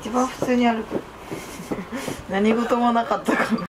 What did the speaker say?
一番普通に歩く。何事もなかったから